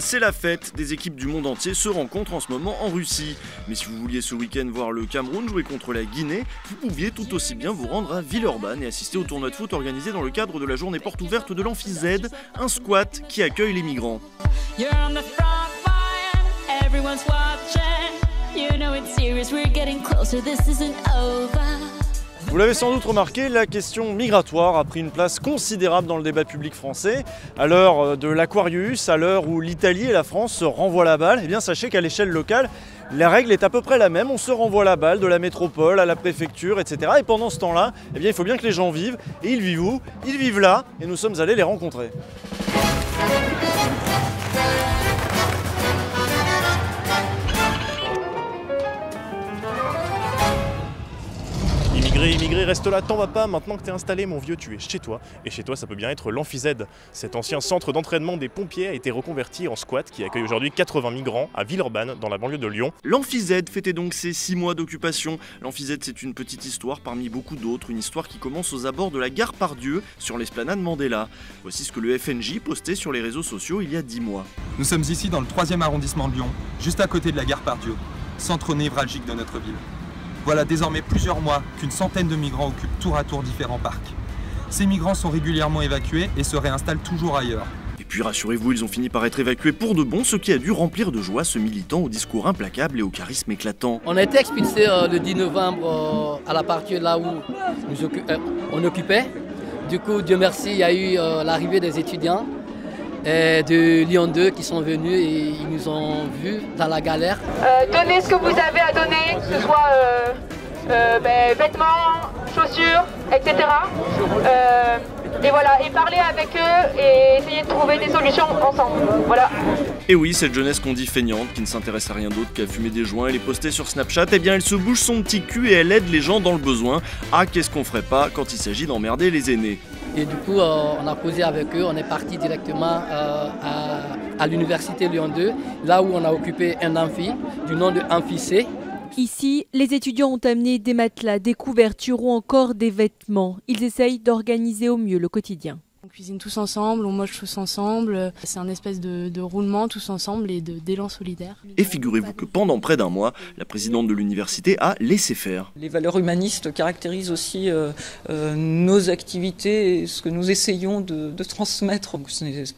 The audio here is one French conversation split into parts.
c'est la fête. Des équipes du monde entier se rencontrent en ce moment en Russie. Mais si vous vouliez ce week-end voir le Cameroun jouer contre la Guinée, vous pouviez tout aussi bien vous rendre à Villeurbanne et assister au tournoi de foot organisé dans le cadre de la journée porte ouverte de l'Amphi un squat qui accueille les migrants. Vous l'avez sans doute remarqué, la question migratoire a pris une place considérable dans le débat public français. À l'heure euh, de l'Aquarius, à l'heure où l'Italie et la France se renvoient la balle, eh bien sachez qu'à l'échelle locale, la règle est à peu près la même. On se renvoie la balle de la métropole à la préfecture, etc. Et pendant ce temps-là, eh bien, il faut bien que les gens vivent. Et ils vivent où? Ils vivent là. Et nous sommes allés les rencontrer. Immigré, immigré, reste là, t'en vas pas. Maintenant que t'es installé, mon vieux, tu es chez toi. Et chez toi, ça peut bien être l'Amphized. Cet ancien centre d'entraînement des pompiers a été reconverti en squat qui accueille aujourd'hui 80 migrants à Villeurbanne, dans la banlieue de Lyon. L'Amphized fêtait donc ses 6 mois d'occupation. L'Amphized, c'est une petite histoire parmi beaucoup d'autres. Une histoire qui commence aux abords de la gare Pardieu, sur l'esplanade Mandela. Voici ce que le FNJ postait sur les réseaux sociaux il y a 10 mois. Nous sommes ici dans le 3e arrondissement de Lyon, juste à côté de la gare Pardieu, centre névralgique de notre ville. Voilà désormais plusieurs mois qu'une centaine de migrants occupent tour à tour différents parcs. Ces migrants sont régulièrement évacués et se réinstallent toujours ailleurs. Et puis rassurez-vous, ils ont fini par être évacués pour de bon, ce qui a dû remplir de joie ce militant au discours implacable et au charisme éclatant. On a été expulsés euh, le 10 novembre euh, à la partie là où nous euh, on occupait. Du coup, Dieu merci, il y a eu l'arrivée des étudiants de Lyon 2 qui sont venus et ils nous ont vus dans la galère. Euh, donnez ce que vous avez à donner, que ce soit euh, euh, ben, vêtements, chaussures, etc. et voilà, et parler avec eux et essayer de trouver des solutions ensemble. Voilà. Et oui, cette jeunesse qu'on dit feignante, qui ne s'intéresse à rien d'autre qu'à fumer des joints et les poster sur Snapchat, eh bien elle se bouge son petit cul et elle aide les gens dans le besoin. Ah, qu'est-ce qu'on ferait pas quand il s'agit d'emmerder les aînés? Et du coup, euh, on a posé avec eux, on est parti directement euh, à, l'université Lyon 2, là où on a occupé un amphi du nom de Amphi C. Ici, les étudiants ont amené des matelas, des couvertures ou encore des vêtements. Ils essayent d'organiser au mieux le quotidien. On cuisine tous ensemble, on mange tous ensemble. C'est un espèce de, roulement tous ensemble et d'élan solidaire. Et figurez-vous que pendant près d'un mois, la présidente de l'université a laissé faire. Les valeurs humanistes caractérisent aussi euh, euh, nos activités et ce que nous essayons de, transmettre.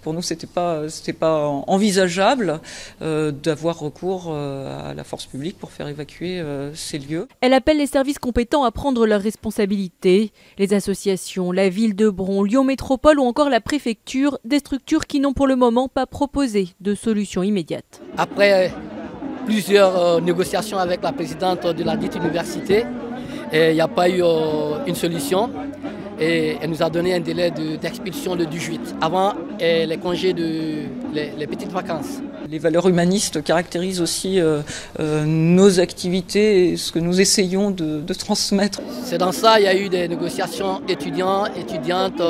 Pour nous, c'était pas c'était pas envisageable euh, d'avoir recours à la force publique pour faire évacuer ces lieux. Elle appelle les services compétents à prendre leurs responsabilités. Les associations, la ville de Bron, Lyon Métropole ou encore la préfecture, des structures qui n'ont pour le moment pas proposé de solution immédiate. Après plusieurs euh, négociations avec la présidente de la dite université, il n'y a pas eu euh, une solution et elle nous a donné un délai d'expulsion le 18, avant les congés de les, petites vacances. Les valeurs humanistes caractérisent aussi euh, nos activités et ce que nous essayons de, transmettre. C'est dans ça, il y a eu des négociations étudiants, étudiantes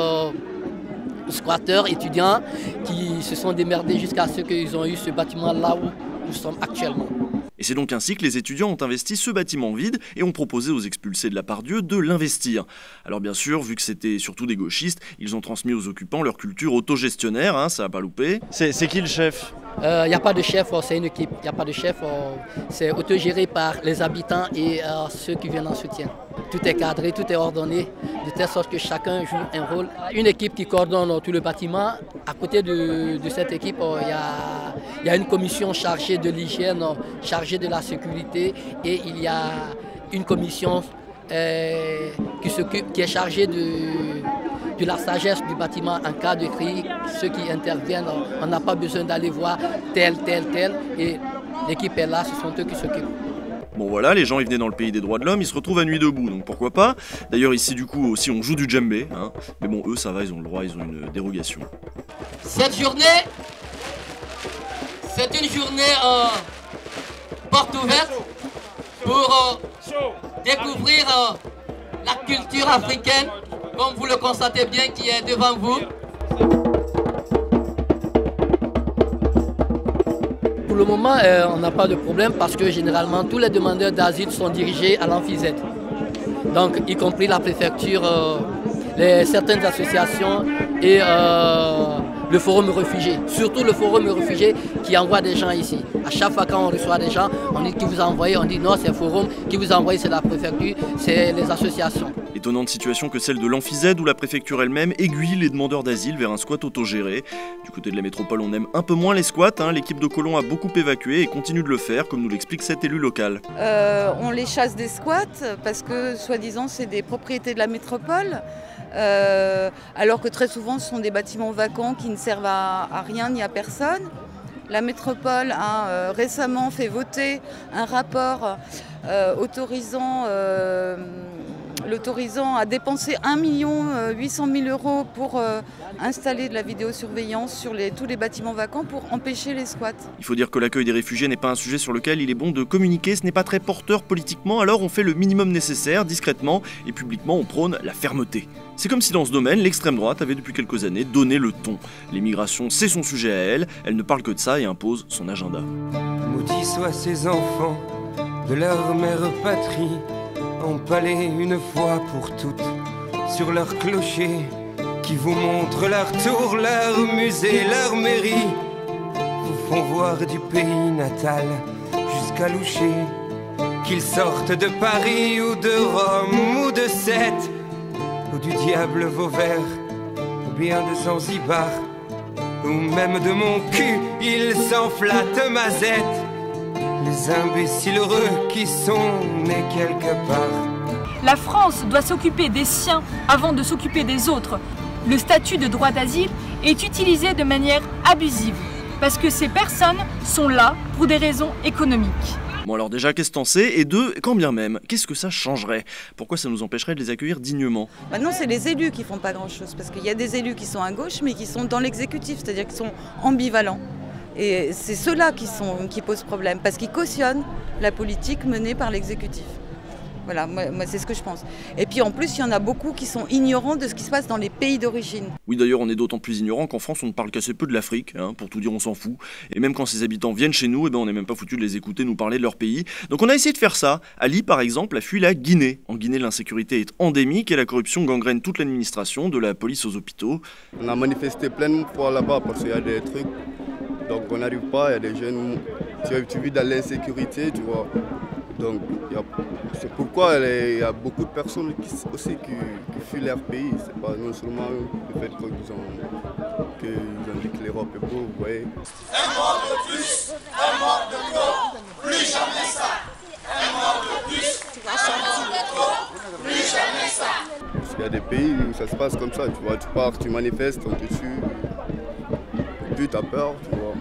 squatteurs, étudiants qui se sont démerdés jusqu'à ce qu'ils ont eu ce bâtiment là où nous sommes actuellement. Et c'est donc ainsi que les étudiants ont investi ce bâtiment vide et ont proposé aux expulsés de la part Dieu de l'investir. Alors bien sûr, vu que c'était surtout des gauchistes, ils ont transmis aux occupants leur culture autogestionnaire, hein, ça a pas loupé. C'est qui le chef? Il euh, n'y a pas de chef, oh, c'est une équipe. Il n'y a pas de chef, oh, c'est autogéré par les habitants et euh, ceux qui viennent en soutien. Tout est cadré, tout est ordonné, de telle sorte que chacun joue un rôle. Une équipe qui coordonne tout le bâtiment. À côté de, cette équipe, oh, il y, a, une commission chargée de l'hygiène, chargée de la sécurité et il y a une commission euh, qui est chargée de, la sagesse du bâtiment en cas de crise. Ceux qui interviennent, on n'a pas besoin d'aller voir tel, tel, tel. Et l'équipe est là, ce sont eux qui s'occupent. Bon voilà, les gens ils venaient dans le pays des droits de l'homme, ils se retrouvent à nuit debout, donc pourquoi pas. D'ailleurs ici du coup aussi on joue du djembé, hein. mais bon eux ça va, ils ont le droit, ils ont une dérogation. Cette journée, c'est une journée euh, porte ouverte pour euh, découvrir euh, la culture africaine, comme vous le constatez bien qui est devant vous. Pour le moment, euh, on n'a pas de problème parce que généralement, tous les demandeurs d'asile sont dirigés à l'amphizette. Donc, y compris la préfecture, euh, certaines associations et euh, le forum réfugié, surtout le forum réfugié qui envoie des gens ici. À chaque fois quand on reçoit des gens, on dit qui vous a envoyé, on dit non c'est le forum, qui vous a envoyé c'est la préfecture, c'est les associations. Étonnante situation que celle de l'Amphizède où la préfecture elle-même aiguille les demandeurs d'asile vers un squat autogéré. Du côté de la métropole, on aime un peu moins les squats. Hein. L'équipe de Colomb a beaucoup évacué et continue de le faire, comme nous l'explique cet élu local. Euh, on les chasse des squats parce que, soi-disant, c'est des propriétés de la métropole. Euh, alors que très souvent ce sont des bâtiments vacants qui ne servent à, rien ni à personne. La métropole a euh, récemment fait voter un rapport autorisant l'autorisant à dépenser 1 800 000 euros pour euh, installer de la vidéosurveillance sur tous les bâtiments vacants pour empêcher les squats. Il faut dire que l'accueil des réfugiés n'est pas un sujet sur lequel il est bon de communiquer, ce n'est pas très porteur politiquement, alors on fait le minimum nécessaire, discrètement, et publiquement on prône la fermeté. C'est comme si dans ce domaine, l'extrême droite avait depuis quelques années donné le ton. L'immigration, c'est son sujet à elle, elle ne parle que de ça et impose son agenda. Maudit soient ces enfants de leur mère patrie empalés une fois pour toutes sur leur clocher qui vous montre leur tour, leur musée, leur mairie, vous font voir du pays natal jusqu'à Loucher, qu'ils sortent de Paris ou de Rome ou de Sète, ou du diable Vauvert, ou bien de Zanzibar, ou même de mon cul, ils s'enflattent mazette les imbéciles heureux qui sont nés quelque part. La France doit s'occuper des siens avant de s'occuper des autres. Le statut de droit d'asile est utilisé de manière abusive parce que ces personnes sont là pour des raisons économiques. Bon alors déjà, qu'est-ce que t'en sais Et deux, quand bien même, qu'est-ce que ça changerait? Pourquoi ça nous empêcherait de les accueillir dignement? Maintenant, c'est les élus qui font pas grand-chose, parce qu'il y a des élus qui sont à gauche, mais qui sont dans l'exécutif, c'est-à-dire qui sont ambivalents. Et c'est ceux-là qui, qui posent problème, parce qu'ils cautionnent la politique menée par l'exécutif. Voilà, moi, c'est ce que je pense. Et puis en plus, il y en a beaucoup qui sont ignorants de ce qui se passe dans les pays d'origine. Oui, d'ailleurs, on est d'autant plus ignorant qu'en France, on ne parle qu'assez peu de l'Afrique. Hein, pour tout dire, on s'en fout. Et même quand ces habitants viennent chez nous, eh ben, on n'est même pas foutu de les écouter nous parler de leur pays. Donc on a essayé de faire ça. Ali, par exemple, a fui la Guinée. En Guinée, l'insécurité est endémique et la corruption gangrène toute l'administration, de la police aux hôpitaux. On a manifesté plein de fois là-bas parce qu'il y a des trucs. Donc on n'arrive pas, il y a des jeunes. Tu, tu vis dans l'insécurité, tu vois. Donc c'est pourquoi il y a beaucoup de personnes qui, aussi qui, fuient leur pays. C'est pas non seulement le fait qu'ils ont, ont dit que l'Europe est beau, vous voyez. Un mort de plus, un mort de trop, plus jamais ça. Un mort de plus, un mort de trop, plus jamais ça. Parce qu'il y a des pays où ça se passe comme ça, tu vois, tu pars, tu manifestes, on te tue, tu as peur, tu vois.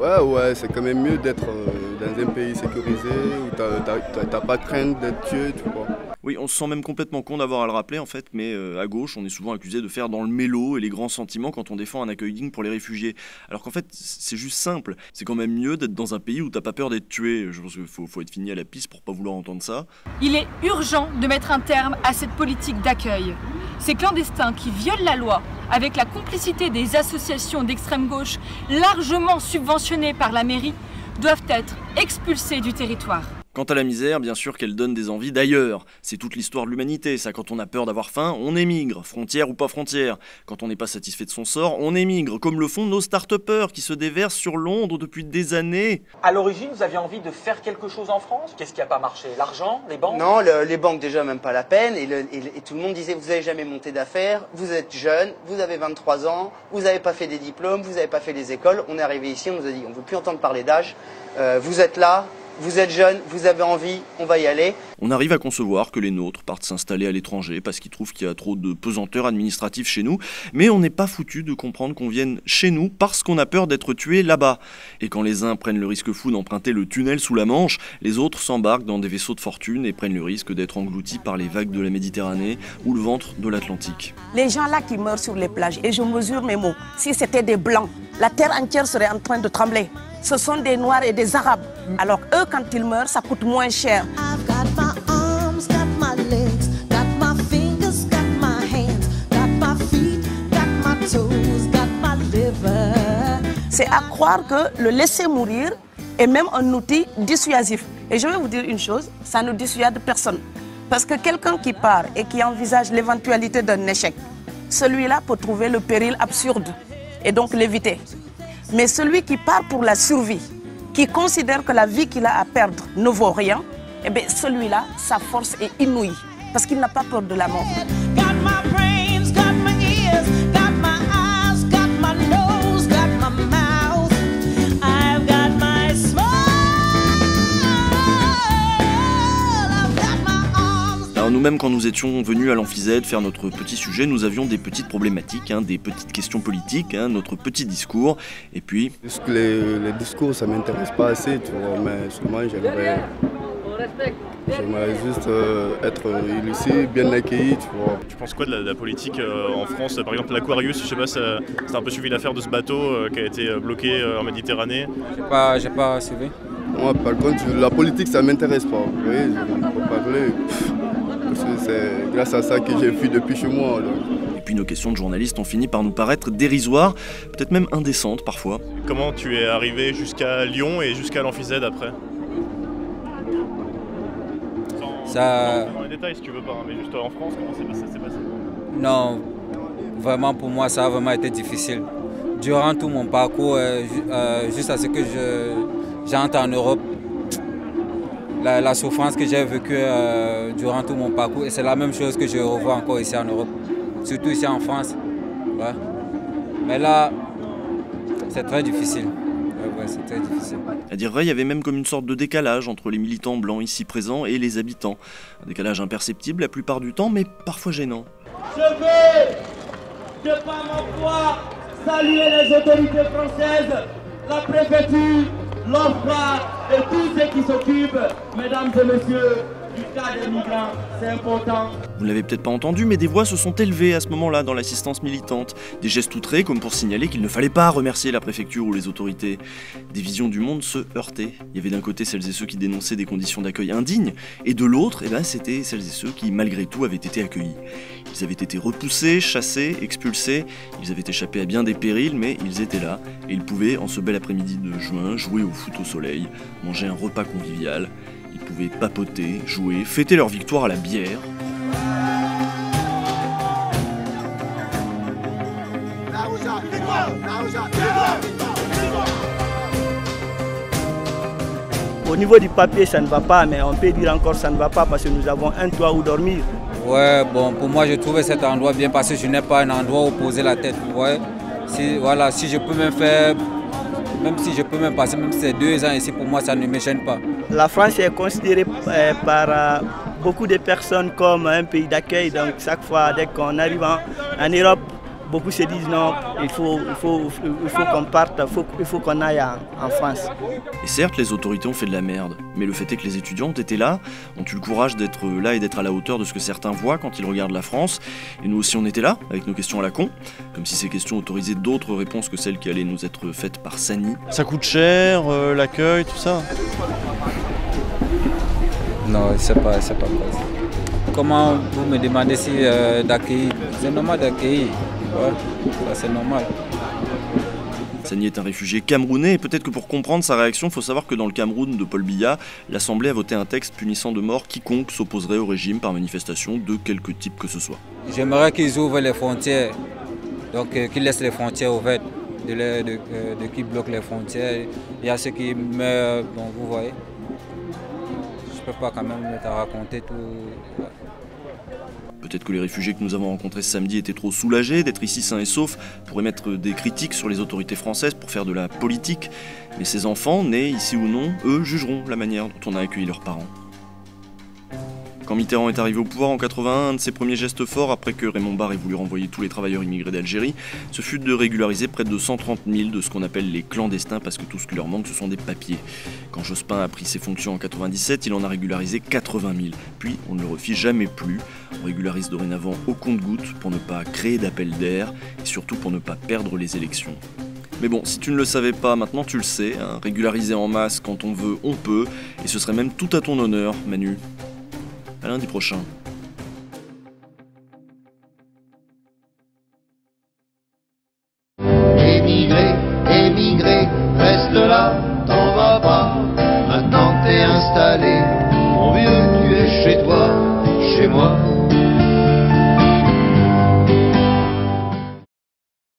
Ouais, ouais, c'est quand même mieux d'être euh, dans un pays sécurisé où t'as pas crainte d'être tué, tu vois. Oui, on se sent même complètement con d'avoir à le rappeler en fait, mais euh, à gauche, on est souvent accusé de faire dans le mélo et les grands sentiments quand on défend un accueil digne pour les réfugiés. Alors qu'en fait, c'est juste simple. C'est quand même mieux d'être dans un pays où t'as pas peur d'être tué. Je pense qu'il faut, faut, être fini à la piste pour pas vouloir entendre ça. Il est urgent de mettre un terme à cette politique d'accueil. Ces clandestins qui violent la loi avec la complicité des associations d'extrême gauche largement subventionnées par la mairie, doivent être expulsés du territoire. Quant à la misère, bien sûr qu'elle donne des envies d'ailleurs. C'est toute l'histoire de l'humanité, ça. Quand on a peur d'avoir faim, on émigre, frontière ou pas frontière. Quand on n'est pas satisfait de son sort, on émigre, comme le font nos start qui se déversent sur Londres depuis des années. À l'origine, vous aviez envie de faire quelque chose en France? Qu'est-ce qui n'a pas marché? L'argent? Les banques? Non, les banques déjà même pas la peine. Et, tout le monde disait, vous n'avez jamais monté d'affaires, vous êtes jeune, vous avez 23 ans, vous n'avez pas fait des diplômes, vous n'avez pas fait les écoles. On est arrivé ici, on nous a dit, on ne veut plus entendre parler d'âge. Euh, vous êtes là, vous êtes jeune, vous avez envie, on va y aller. On arrive à concevoir que les nôtres partent s'installer à l'étranger parce qu'ils trouvent qu'il y a trop de pesanteur administrative chez nous, mais on n'est pas foutu de comprendre qu'on vienne chez nous parce qu'on a peur d'être tué là-bas. Et quand les uns prennent le risque fou d'emprunter le tunnel sous la Manche, les autres s'embarquent dans des vaisseaux de fortune et prennent le risque d'être engloutis par les vagues de la Méditerranée ou le ventre de l'Atlantique. Les gens là qui meurent sur les plages, et je mesure mes mots, si c'était des blancs, la terre entière serait en train de trembler ce sont des Noirs et des Arabes. Alors eux, quand ils meurent, ça coûte moins cher. C'est à croire que le laisser mourir est même un outil dissuasif. Et je vais vous dire une chose, ça ne dissuade personne. Parce que quelqu'un qui part et qui envisage l'éventualité d'un échec, celui-là peut trouver le péril absurde et donc l'éviter. Mais celui qui part pour la survie, qui considère que la vie qu'il a à perdre ne vaut rien, eh bien celui-là, sa force est inouïe, parce qu'il n'a pas peur de la mort. Nous-mêmes, quand nous étions venus à l'amphizède faire notre petit sujet, nous avions des petites problématiques, hein, des petites questions politiques, hein, notre petit discours. Et puis. Les, les discours, ça m'intéresse pas assez, tu vois, mais sûrement j'aimerais. J'aimerais juste euh, être ici, bien accueilli, tu vois. Tu penses quoi de la, politique euh, en France? Par exemple, l'Aquarius, je sais pas, c'est un peu suivi l'affaire de ce bateau euh, qui a été bloqué en Méditerranée. J'ai pas, pas suivi. Moi, par contre, la politique, ça m'intéresse pas. Vous voyez, je ne peux parler c'est grâce à ça que j'ai fui depuis chez moi. Et puis nos questions de journalistes ont fini par nous paraître dérisoires, peut-être même indécentes parfois. Comment tu es arrivé jusqu'à Lyon et jusqu'à l'amphizède après? Ça... Dans les détails si tu veux pas, mais juste en France, comment ça s'est passé? Non, vraiment pour moi ça a vraiment été difficile. Durant tout mon parcours, euh, euh, juste à ce que j'entre en Europe, la, souffrance que j'ai vécue euh, durant tout mon parcours. Et c'est la même chose que je revois encore ici en Europe, surtout ici en France. Mais là, c'est très difficile. c'est très difficile. À dire vrai, il y avait même comme une sorte de décalage entre les militants blancs ici présents et les habitants. Un décalage imperceptible la plupart du temps, mais parfois gênant. Je veux, de par mon foi, saluer les autorités françaises, la préfecture, l'OFRA, et tous ceux qui s'occupent, mesdames et messieurs. C'est important. Vous ne l'avez peut-être pas entendu, mais des voix se sont élevées à ce moment-là dans l'assistance militante. Des gestes outrés comme pour signaler qu'il ne fallait pas remercier la préfecture ou les autorités. Des visions du monde se heurtaient. Il y avait d'un côté celles et ceux qui dénonçaient des conditions d'accueil indignes, et de l'autre, eh ben, c'était celles et ceux qui, malgré tout, avaient été accueillis. Ils avaient été repoussés, chassés, expulsés, ils avaient échappé à bien des périls, mais ils étaient là, et ils pouvaient, en ce bel après-midi de juin, jouer au foot au soleil, manger un repas convivial. Ils pouvaient papoter, jouer, fêter leur victoire à la bière. Au niveau du papier, ça ne va pas, mais on peut dire encore ça ne va pas parce que nous avons un toit où dormir. Ouais, bon, pour moi, je trouvais cet endroit bien parce que je n'ai pas un endroit où poser la tête. Ouais. Si, voilà, si je peux même faire, même si je peux même passer même ces deux ans ici, pour moi, ça ne me gêne pas. La France est considérée euh, par euh, beaucoup de personnes comme un pays d'accueil. Donc, chaque fois, dès qu'on arrive en Europe, beaucoup se disent non, il faut, il faut, il faut qu'on parte, il faut, qu'on aille en, France. Et certes, les autorités ont fait de la merde, mais le fait est que les étudiants étaient là, ont eu le courage d'être là et d'être à la hauteur de ce que certains voient quand ils regardent la France. Et nous aussi, on était là, avec nos questions à la con, comme si ces questions autorisaient d'autres réponses que celles qui allaient nous être faites par Sani. Ça coûte cher, euh, l'accueil, tout ça? Non, c'est pas, c'est pas Comment vous me demandez si euh, d'accueillir? C'est normal d'accueillir. Ouais, c'est normal. Sani est un réfugié camerounais et peut-être que pour comprendre sa réaction, il faut savoir que dans le Cameroun de Paul Biya, l'Assemblée a voté un texte punissant de mort quiconque s'opposerait au régime par manifestation de quelque type que ce soit. J'aimerais qu'ils ouvrent les frontières, donc euh, qu'ils laissent les frontières ouvertes, de, de qui bloquent les frontières. Il y a ceux qui meurent, donc vous voyez. Je ne peux pas quand même te raconter tout. Peut-être que les réfugiés que nous avons rencontrés ce samedi étaient trop soulagés d'être ici sains et saufs pour émettre des critiques sur les autorités françaises, pour faire de la politique. Mais ces enfants, nés ici ou non, eux jugeront la manière dont on a accueilli leurs parents. Quand Mitterrand est arrivé au pouvoir en 81, un de ses premiers gestes forts, après que Raymond Barre ait voulu renvoyer tous les travailleurs immigrés d'Algérie, ce fut de régulariser près de 130 000 de ce qu'on appelle les clandestins, parce que tout ce qui leur manque, ce sont des papiers. Quand Jospin a pris ses fonctions en 97, il en a régularisé 80 000. Puis, on ne le refit jamais plus. On régularise dorénavant au compte-goutte pour ne pas créer d'appel d'air et surtout pour ne pas perdre les élections. Mais bon, si tu ne le savais pas, maintenant tu le sais, hein, régulariser en masse quand on veut, on peut, et ce serait même tout à ton honneur, Manu. À lundi prochain.